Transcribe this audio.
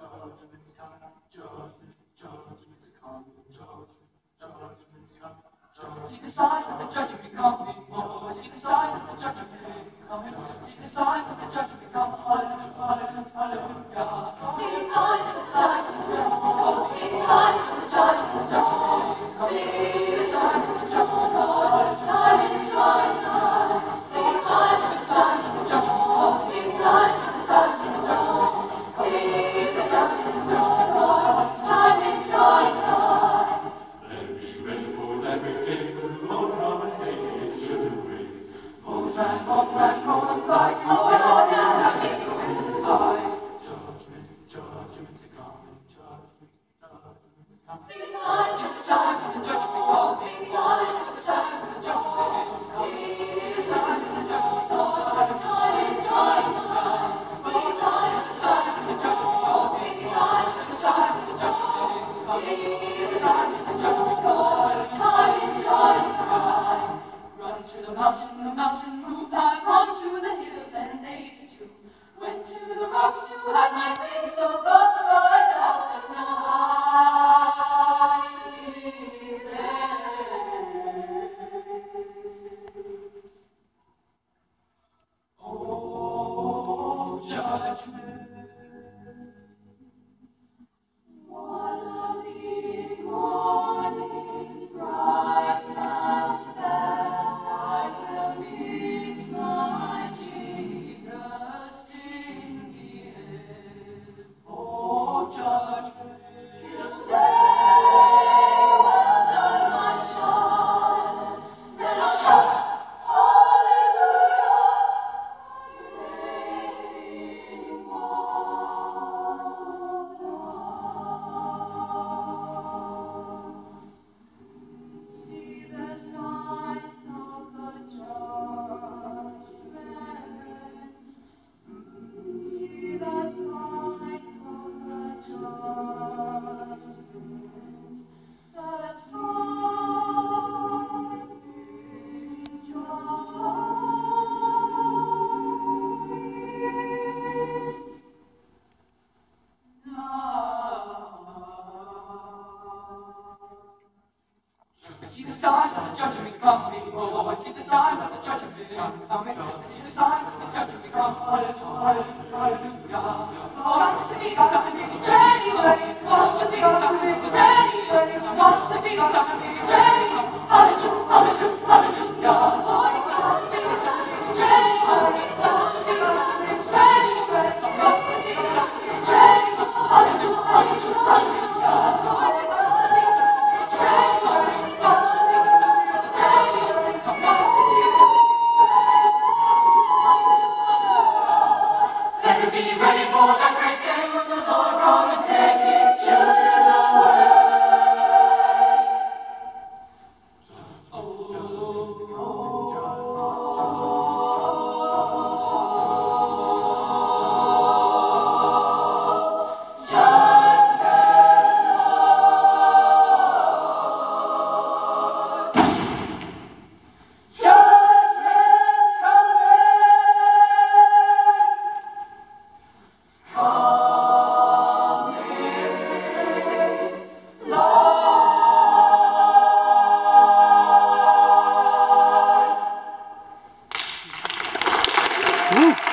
Judgment's coming, judgment, judgment's coming, judgment, judgment's coming. See the size of the judgment coming. side, Lord. Judgment, judgment's coming, judgment's coming. Sing. to the rocks to hide my face, though God's right. signs of the judgment coming. Oh, I see the signs of the judgment coming. I see the signs of the judgment coming. Hallelujah, hallelujah. Lord, to see the signs of the judgment coming. Lord, see the signs of the judgment coming. Lord, see the signs of the. Woo.